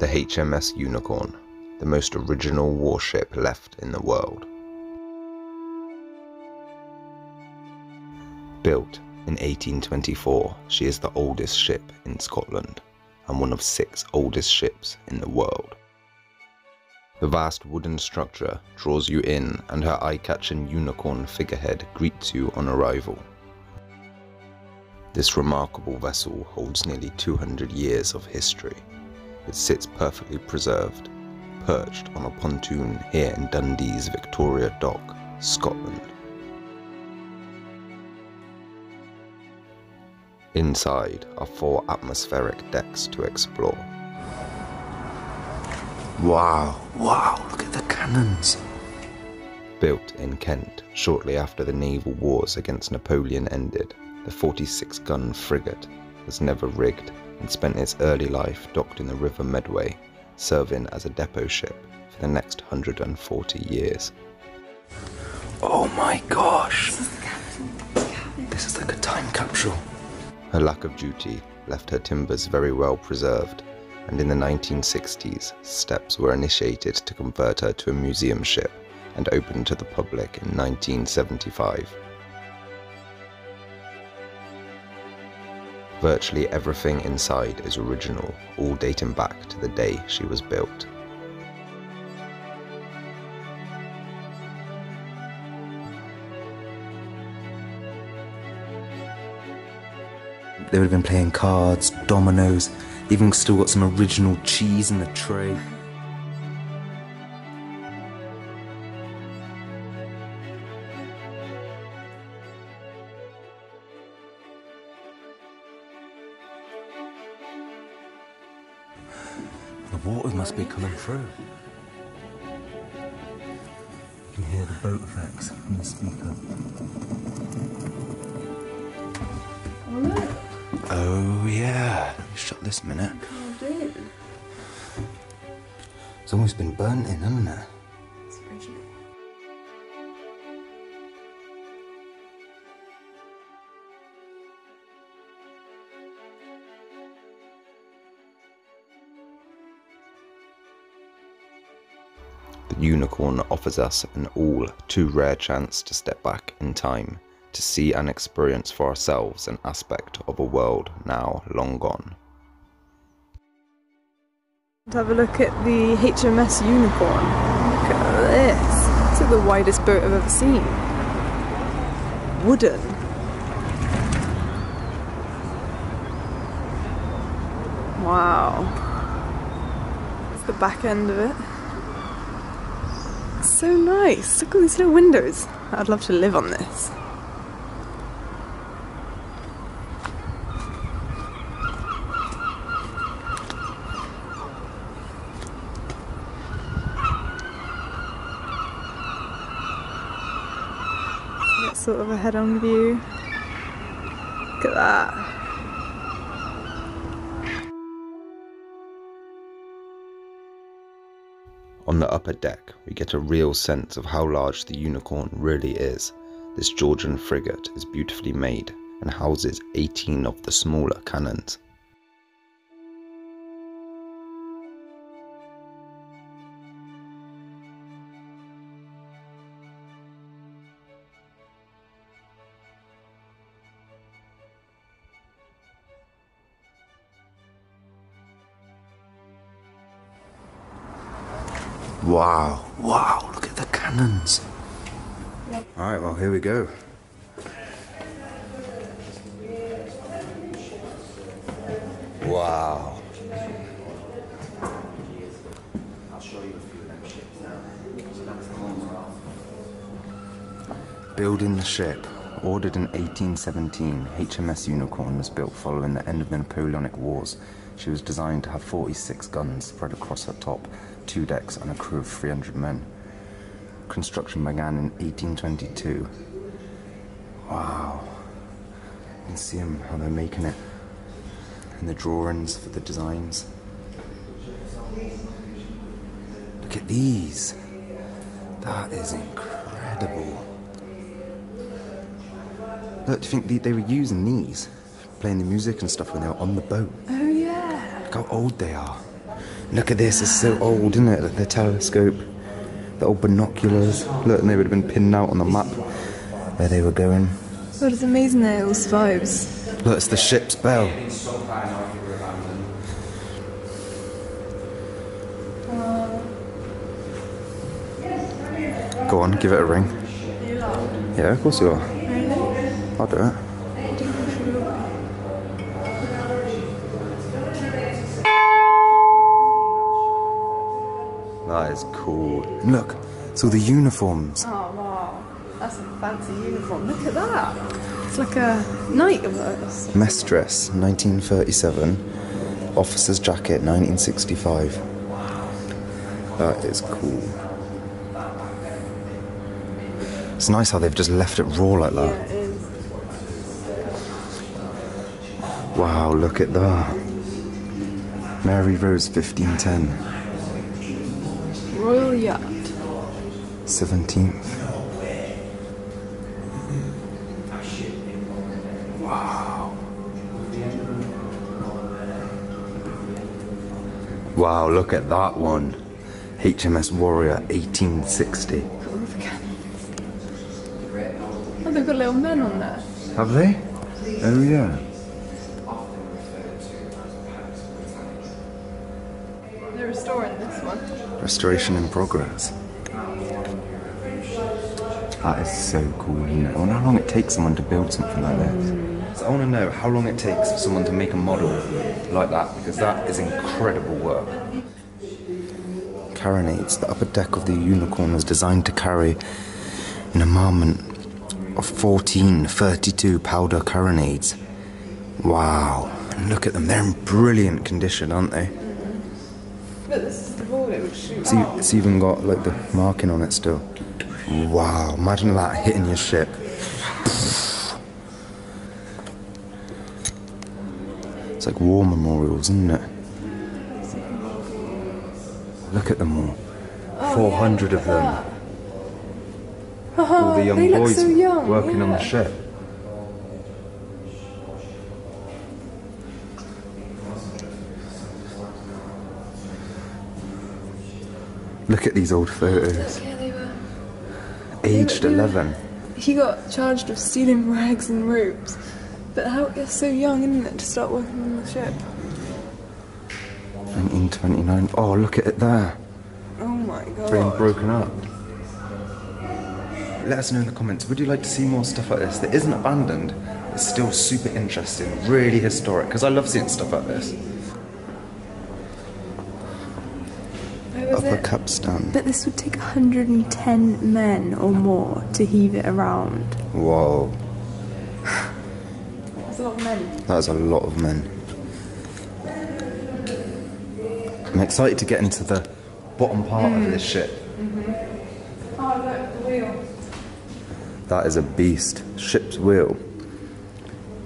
the HMS Unicorn, the most original warship left in the world. Built in 1824, she is the oldest ship in Scotland and one of six oldest ships in the world. The vast wooden structure draws you in and her eye-catching unicorn figurehead greets you on arrival. This remarkable vessel holds nearly 200 years of history. It sits perfectly preserved, perched on a pontoon here in Dundee's Victoria Dock, Scotland. Inside are four atmospheric decks to explore. Wow, wow, look at the cannons. Built in Kent shortly after the naval wars against Napoleon ended, the 46 gun frigate was never rigged and spent its early life docked in the River Medway, serving as a depot ship for the next 140 years. Oh my gosh! This is like a time capsule. Her lack of duty left her timbers very well preserved, and in the 1960s, steps were initiated to convert her to a museum ship and opened to the public in 1975. Virtually everything inside is original, all dating back to the day she was built. They would have been playing cards, dominoes, even still got some original cheese in the tray. Be coming through. You can hear the boat effects from the speaker. Oh yeah. Let me shut this a minute. It's almost been burnt in, hasn't it? Unicorn offers us an all too rare chance to step back in time to see and experience for ourselves an aspect of a world now long gone. Have a look at the HMS Unicorn. Look at this. It's like the widest boat I've ever seen. Wooden. Wow. It's the back end of it. So nice. Look at these little windows. I'd love to live on this. Sort of a head on view. Look at that. On the upper deck, we get a real sense of how large the Unicorn really is. This Georgian frigate is beautifully made and houses 18 of the smaller cannons. Alright, well, here we go. Wow. Building the ship. Ordered in 1817, HMS Unicorn was built following the end of the Napoleonic Wars. She was designed to have 46 guns spread across her top, two decks, and a crew of 300 men. Construction began in 1822. Wow. You can see them, how they're making it. And the drawings for the designs. Look at these. That is incredible. Look, do you think they, they were using these? Playing the music and stuff when they were on the boat. Oh yeah. Look how old they are. Look at this, it's so old, isn't it? The telescope, the old binoculars. Look, and they would have been pinned out on the map where they were going. God, it's amazing it all survives. Look, it's the ship's bell. Go on, give it a ring. Yeah, of course you are. I'll do it. That is cool. Look, it's all the uniforms. Oh wow, that's a fancy uniform. Look at that. It's like a night of us. Mess dress, 1937. Officer's jacket, 1965. That is cool. It's nice how they've just left it raw like Yeah, that. it is. Wow, look at that. Mary Rose, 1510. Royal yacht. 17th. Wow. Wow, look at that one. HMS Warrior 1860. Oh, they've got little men on there. Have they? Oh, yeah. They're restoring this one. Restoration in progress. That is so cool, it? I wonder how long it takes someone to build something like this. So I want to know how long it takes for someone to make a model like that, because that is incredible work. Carronades, the upper deck of the Unicorn was designed to carry an armament of 14 32 pounder carronades. Wow. And look at them, they're in brilliant condition, aren't they? But this is the board it would shoot It's, even got like the marking on it still. Wow, imagine that hitting your ship. It's like war memorials, isn't it? Look at them all. 400 of them. Oh, all the young Oh, boys so young, working on the ship. Look at these old photos. Yeah, they were. Aged they were- 11. He got charged with stealing rags and ropes. But how it's so young, isn't it, to start working on the ship? 1929. Oh, look at it there. Oh my god. Being broken up. Let us know in the comments. Would you like to see more stuff like this that isn't abandoned? It's still super interesting, really historic. Because I love seeing stuff like this. Where was Upper it? capstan. But this would take 110 men or more to heave it around. Whoa, That's a lot of men. that is a lot of men. I'm excited to get into the bottom part of this mm-hmm. ship. Mm-hmm. Oh, look, the wheel. That is a beast. Ship's wheel.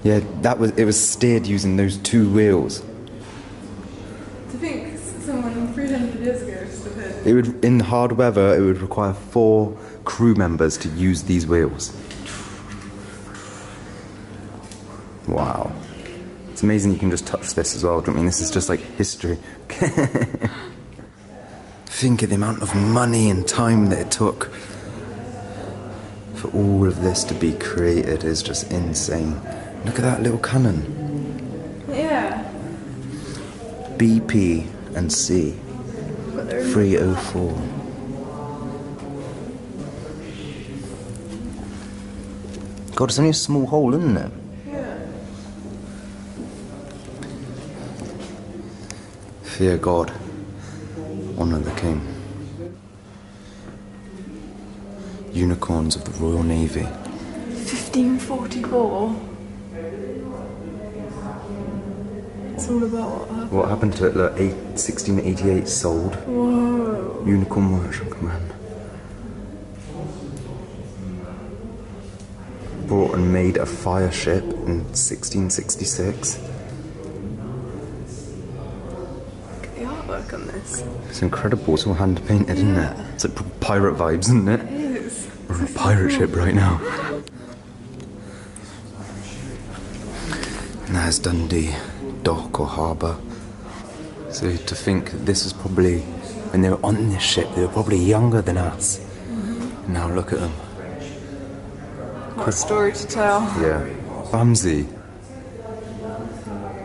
Yeah, that was it was steered using those two wheels. To think someone 300 years ago stood here. It would in hard weather it would require four crew members to use these wheels. Wow. It's amazing you can just touch this as well. I mean this is just like history. Think of the amount of money and time that it took for all of this to be created is just insane. Look at that little cannon. Yeah. BP and C. But they're 304. God, it's only a small hole, isn't it? Fear God, honour the King. Unicorns of the Royal Navy. 1544. All about what happened. What happened to it? Look, eight, 1688 sold. Whoa. Unicorn Merchant Command. Brought and made a fire ship in 1666. Look at the artwork on this. It's incredible. It's all hand painted, isn't it? It's like pirate vibes, isn't it? It is. We're on a pirate ship right now. And there's Dundee, dock or harbour. So to think that this was probably when they were on this ship, they were probably younger than us. Now look at them. What a story to tell. Yeah. Bamse.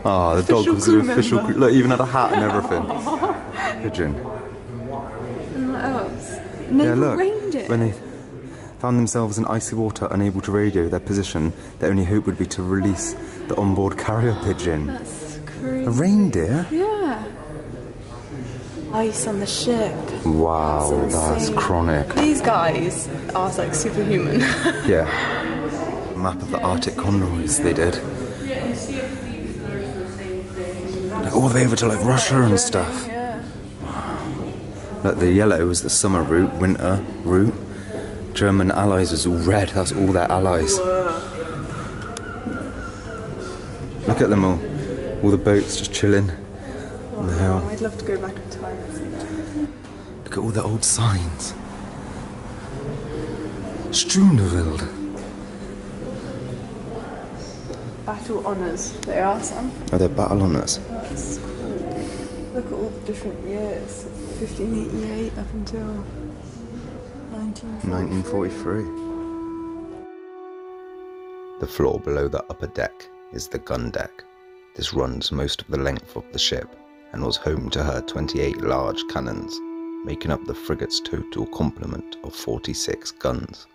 Ah, the dog Official was an official member. crew. Look, even had a hat and everything. Pigeon. And what else? Yeah, look. reindeer. When they found themselves in icy water, unable to radio their position, their only hope would be to release the onboard carrier pigeon. That's A reindeer? Yeah. Ice on the ship. Wow, That's that's chronic. These guys are like superhuman. Yeah. Map of the Arctic convoys they did. Like all the way over to like Russia and stuff. yeah. Like the yellow was the summer route, winter route. German allies was all red, that's all their allies. Look at them all. All the boats just chilling on the hill. I'd love to go back in time and see that. Look at all the old signs. Schooneveld. Battle honours. They are some. Are there battle honours? That's cool. Look at all the different years. 1588 up until 1943. 1943. The floor below the upper deck is the gun deck. This runs most of the length of the ship and was home to her 28 large cannons, making up the frigate's total complement of 46 guns.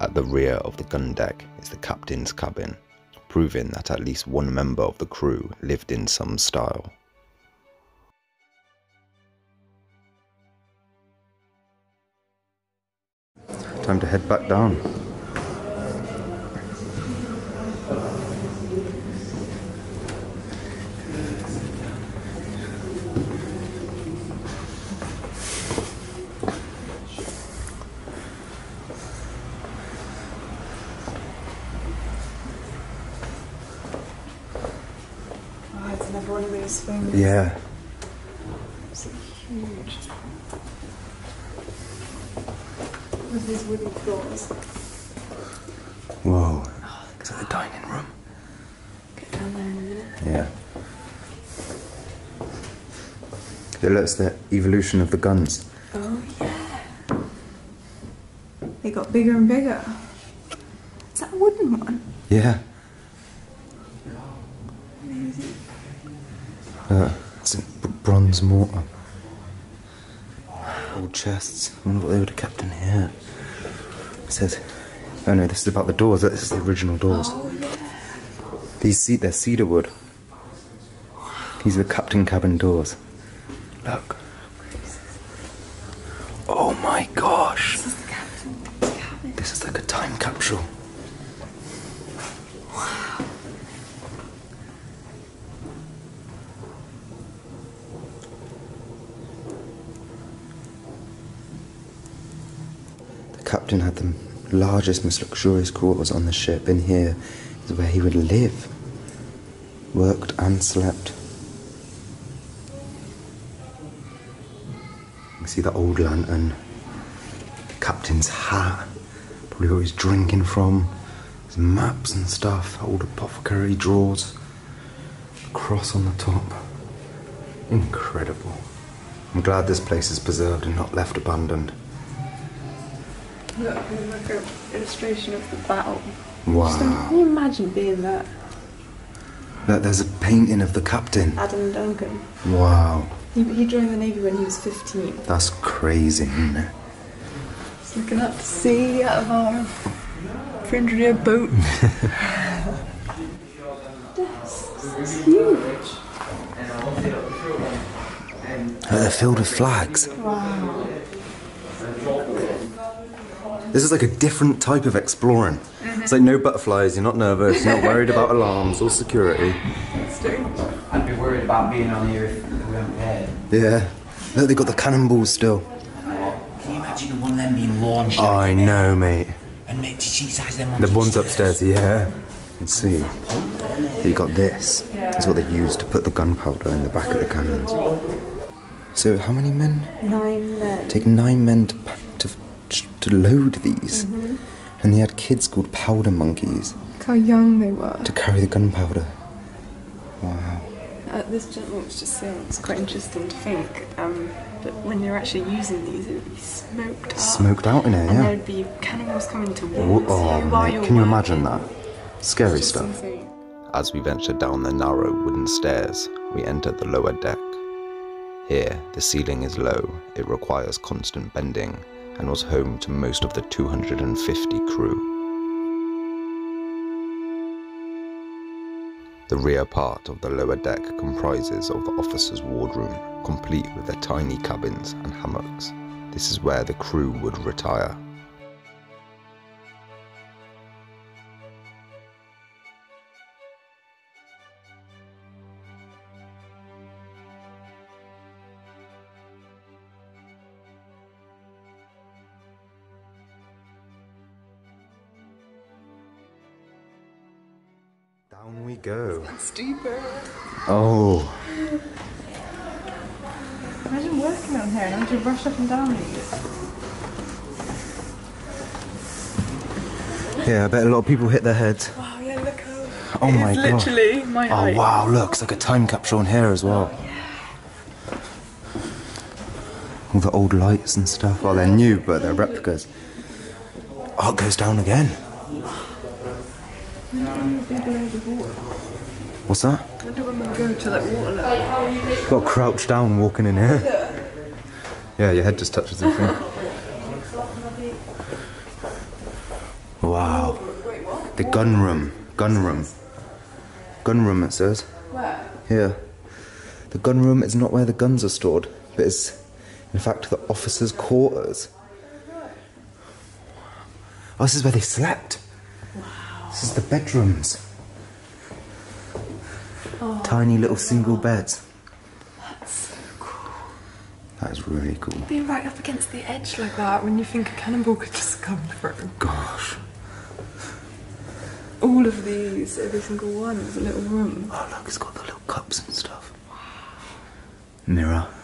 At the rear of the gun deck is the captain's cabin, proving that at least one member of the crew lived in some style. Time to head back down. Oh, it's another one of those things. Yeah. It's huge. With these wooden floors. Whoa. Is that the dining room? Get down there in a minute. Yeah. It looks the evolution of the guns. Oh yeah. They got bigger and bigger. Is that a wooden one? Yeah. Uh, it's a bronze mortar. Old chests. I wonder what they would have kept in here. It says, oh no, this is about the doors. This is the original doors. These seat, they're cedar wood. These are the captain cabin doors. Look. Oh my gosh. This is the captain's cabin. This is like a time capsule. The captain had the largest, most luxurious quarters on the ship. In here is where he would live, worked and slept. You can see the old lantern, the captain's hat, probably what he's drinking from, his maps and stuff, old apothecary drawers, cross on the top. Incredible. I'm glad this place is preserved and not left abandoned. Look, like an illustration of the battle. Wow. Can you imagine being that? Look, there's a painting of the captain. Adam Duncan. Wow. He, he joined the Navy when he was 15. That's crazy, isn't it? Just looking up to sea out of our Fringrier boat. this, this huge. Look, they're filled with flags. Wow. This is like a different type of exploring. It's like no butterflies, you're not nervous, you're not worried about alarms or security. I'd be worried about being on here if we weren't dead. Yeah. Look, they've got the cannonballs still. Can you imagine the one of them being launched? I know, mate. And mate, did you the size of them The ones ones upstairs, yeah. You can see. You got this. That's what they used to put the gunpowder in the back of the cannons. So, how many men? Nine men. Take nine men to, to, to load these. And they had kids called powder monkeys. Look how young they were. to carry the gunpowder. Wow. Uh, this gentleman was just saying it's quite interesting to think um, that when you're actually using these, it would be smoked up. Smoked out in here, And yeah. there'd be cannibals coming towards Wha- Oh, you while mate, you're can you working. imagine that? Scary stuff. insane. As we ventured down the narrow wooden stairs, we entered the lower deck. Here, the ceiling is low, it requires constant bending, and was home to most of the 250 crew. The rear part of the lower deck comprises of the officers' wardroom, complete with their tiny cabins and hammocks. This is where the crew would retire. Down we go. Steeper. Oh, Imagine working on here and having to rush up and down these. yeah, I bet a lot of people hit their heads. Wow, yeah, look how. Oh it's my god. literally my Oh height. wow, look, it's like a time capsule in here as well. Oh, All the old lights and stuff. Well, they're new, but they're replicas. Oh, it goes down again. What's that? I don't remember going to that water level. Got crouched down walking in here. Yeah, your head just touches the thing. Wow. The gun room. Gun room. Gun room, it says. Where? Here. The gun room is not where the guns are stored, but is, in fact, the officers' quarters. Oh, this is where they slept. Wow. This is the bedrooms. Tiny little single beds. That is so cool. That is really cool. Being right up against the edge like that when you think a cannonball could just come through. Gosh. All of these, every single one, is a little room. Oh, look, it's got the little cups and stuff. Mirror. Oh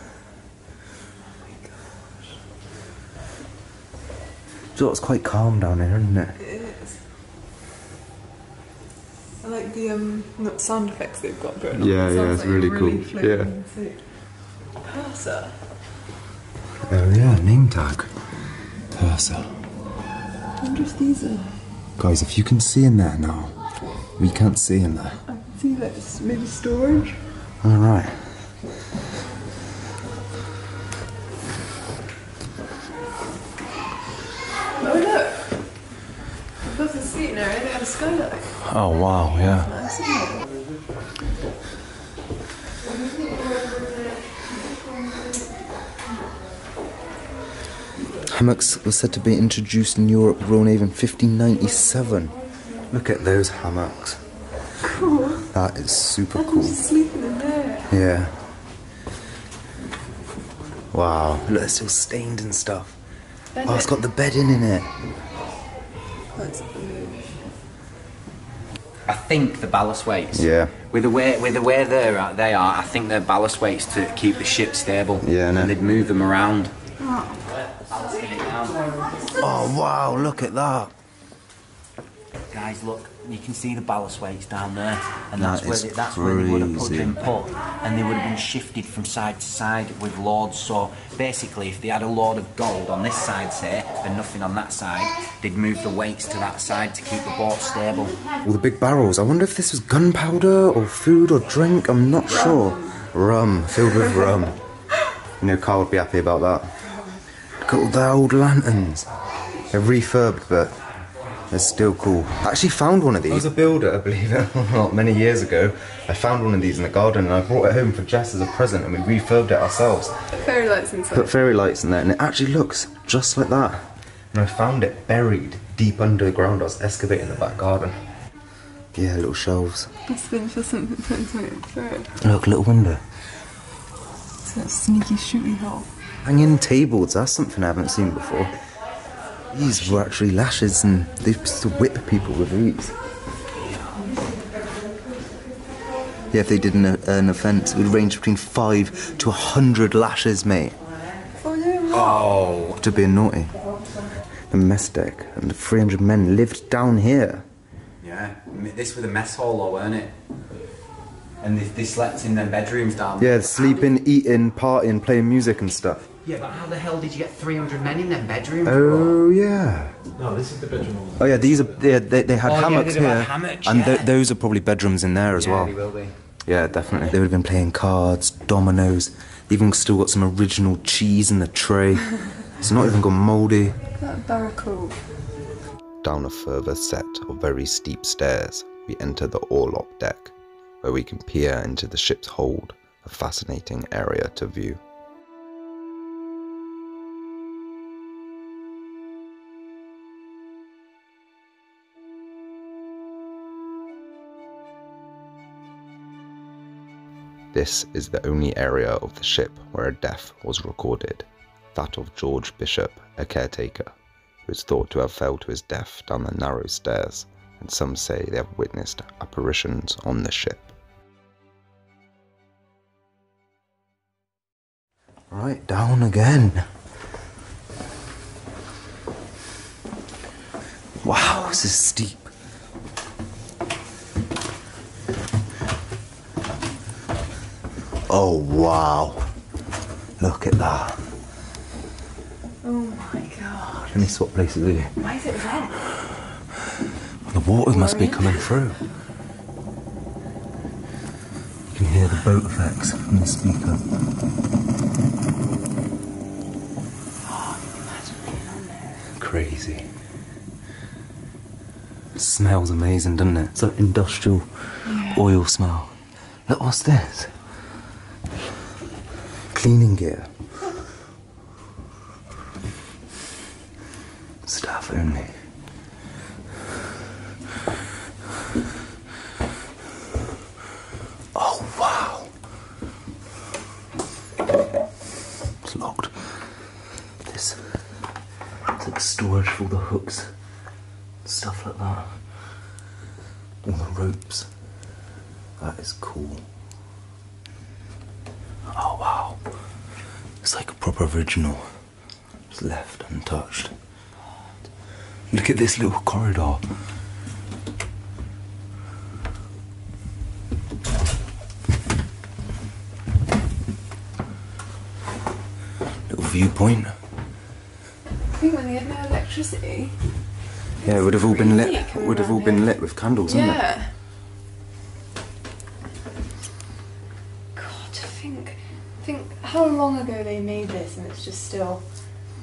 so it's quite calm down here, isn't it? It is. I like the um sound effects they've got going on. Yeah, It yeah, it's like really you're cool. floating Yeah. in. Purser. Oh yeah, name tag. Purser. I wonder if these are. Guys, if you can see in there now, we can't see in there. I can see that it's maybe storage. All right. Oh look! Above the seat area, they had a skylight. Oh wow, yeah. Nice, isn't? Hammocks was said to be introduced in Europe, Royal Navy in 1597. Look at those hammocks. Cool. That is super I'm cool. just sleeping in there. Yeah. Wow. Look, it's still stained and stuff. Oh, it's got the bed in in it. Think the ballast weights. Yeah. With the way with the way they're at, uh, they are, I think they're ballast weights to keep the ship stable. Yeah, know. And they'd move them around. Oh wow, look at that. Guys, look, you can see the ballast weights down there, and That that's where they, that's where they would have put them put, and they would have been shifted from side to side with loads. So basically, if they had a load of gold on this side, say, and nothing on that side, they'd move the weights to that side to keep the boat stable. All the big barrels. I wonder if this was gunpowder or food or drink. I'm not sure. Rum, filled with rum. You know, Carl would be happy about that. Look at all the old lanterns. They're refurbed, but they're still cool. I actually found one of these. I was a builder, I believe it or not, many years ago. I found one of these in the garden and I brought it home for Jess as a present and we refurbed it ourselves. Fairy lights inside. Put fairy lights in there and it actually looks just like that. And I found it buried deep underground. I was excavating the back garden. Yeah, little shelves. Must have been for something put into it. Look, little window. It's that sneaky shooty hole. Hanging tables, that's something I haven't seen before. These were actually lashes and they used to whip people with these. Yeah, if they did an, an offence, it would range between five to a hundred lashes, mate, Oh. Oh, to being naughty. The mess deck and the 300 men lived down here. yeah. This was a mess hall, though, weren't it? And they, they slept in their bedrooms down. there. Yeah, sleeping, eating, partying, playing music and stuff. Yeah, but how the hell did you get 300 men in their bedrooms? Oh yeah. No, this is the bedroom. Oh yeah, these are yeah, they, they had Oh, yeah, hammocks they'd here, hammocks, and th- those are probably bedrooms in there as Yeah, well. they will be. Yeah, definitely. They would have been playing cards, dominoes. They've even still got some original cheese in the tray. it's not even gone mouldy. That barracoon. Down a further set of very steep stairs, we enter the orlop deck, where we can peer into the ship's hold, a fascinating area to view. This is the only area of the ship where a death was recorded, that of George Bishop, a caretaker, who is thought to have fell to his death down the narrow stairs, and some say they have witnessed apparitions on the ship. Right, down again. Wow, this is steep. Oh wow. Look at that. Oh my god. Let me swap places with you. Why is it red? The water must be coming through. You can hear the boat effects from the speaker. Crazy. smells amazing, doesn't it? It's like industrial oil smell. Look, what's this? Cleaning gear. Staff only. Oh wow. It's locked. This it's like storage for the hooks. Stuff like that. All the ropes. That is cool. Oh wow. It's like a proper original. It's left untouched. Look at this little corridor. Little viewpoint. I think when they had no electricity. Yeah, it would have all been lit. Would have all been lit with candles, wouldn't it? Yeah. God, to think, think how long ago they made this and it's just still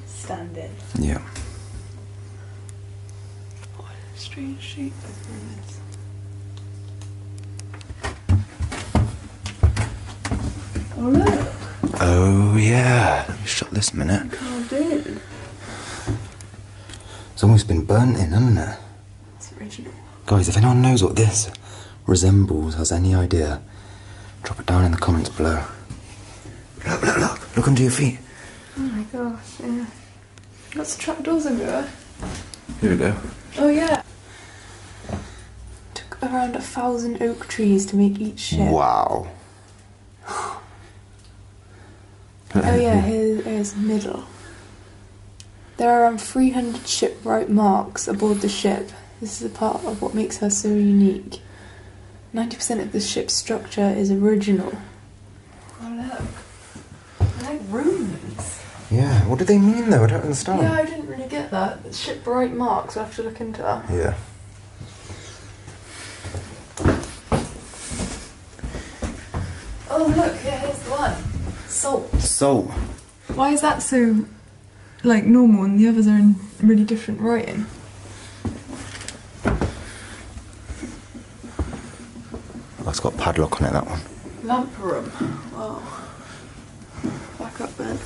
standing. Yeah. What a strange shape of pyramids. Oh look, Oh yeah. Let me shut this a minute. carved in. It's almost been burnt in, hasn't it? It's original. Guys, if anyone knows what this resembles, has any idea, drop it down in the comments below. Look, look, look. Look under your feet. Oh my gosh, yeah. Lots of trapdoors everywhere. Here we go. Oh yeah. Took around a thousand oak trees to make each ship. Wow. Oh yeah, here's, here's middle. There are around 300 shipwright marks aboard the ship. This is a part of what makes her so unique. 90% of the ship's structure is original. Oh look. Like runes. Yeah, what do they mean though? I don't understand. Yeah, I didn't really get that. Shipwright marks, we'll have to look into that. Yeah. Oh look, yeah, here's the one. Salt. Salt. Why is that so like normal and the others are in really different writing? It's got a padlock on it, that one. Lamperum. Wow. Back up then.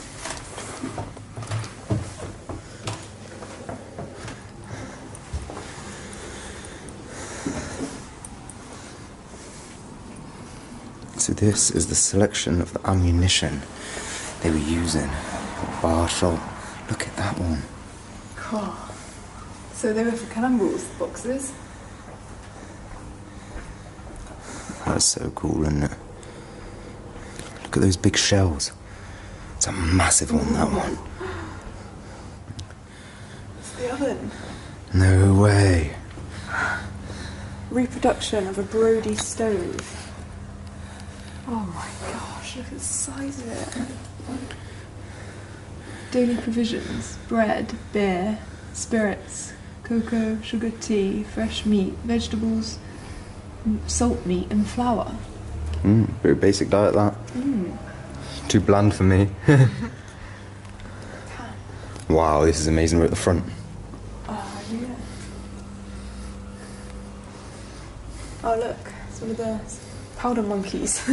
So this is the selection of the ammunition they were using. Bar. Look at that one. So they were for cannonballs, boxes. That's so cool, isn't it? Look at those big shells. It's a massive one, that one. It's the oven. No way. reproduction of a Brodie stove. Oh my gosh, look at the size of it. Daily provisions bread, beer, spirits, cocoa, sugar, tea, fresh meat, vegetables, salt meat, and flour. Mm, very basic diet that. Mm. Too bland for me. wow, this is amazing. We're at the front. Oh, yeah. Oh, look, it's one of the powder monkeys.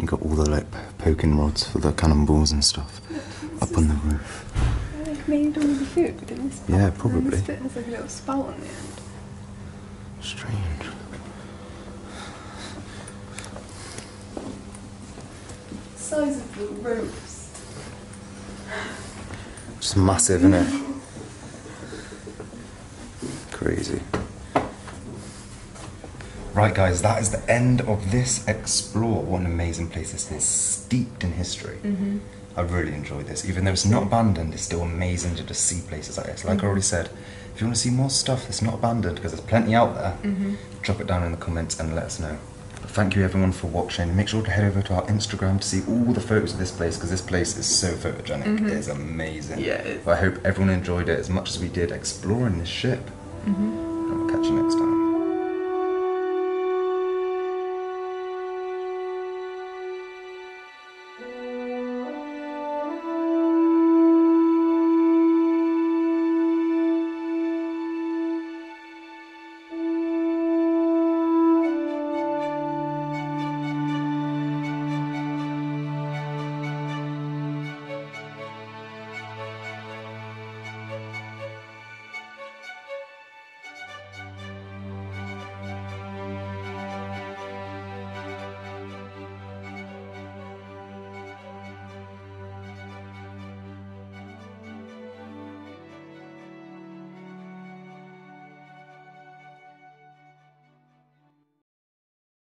You got all the like poking rods for the cannonballs and stuff up on the roof. They made all the food in this Yeah, pot, and probably. This bit has like a little spout on the end. Strange. Size of the ropes. Just massive, isn't it? Crazy. Right, guys, that is the end of this explore. What an amazing place this is, steeped in history. Mm-hmm. I really enjoyed this. Even though it's not mm. abandoned, it's still amazing to just see places like this. Like I mm. already said, if you want to see more stuff that's not abandoned, because there's plenty out there, mm-hmm. drop it down in the comments and let us know. But thank you everyone for watching. Make sure to head over to our Instagram to see all the photos of this place because this place is so photogenic. Mm-hmm. It is amazing. Yeah, it is. I hope everyone enjoyed it as much as we did exploring this ship. Mm-hmm.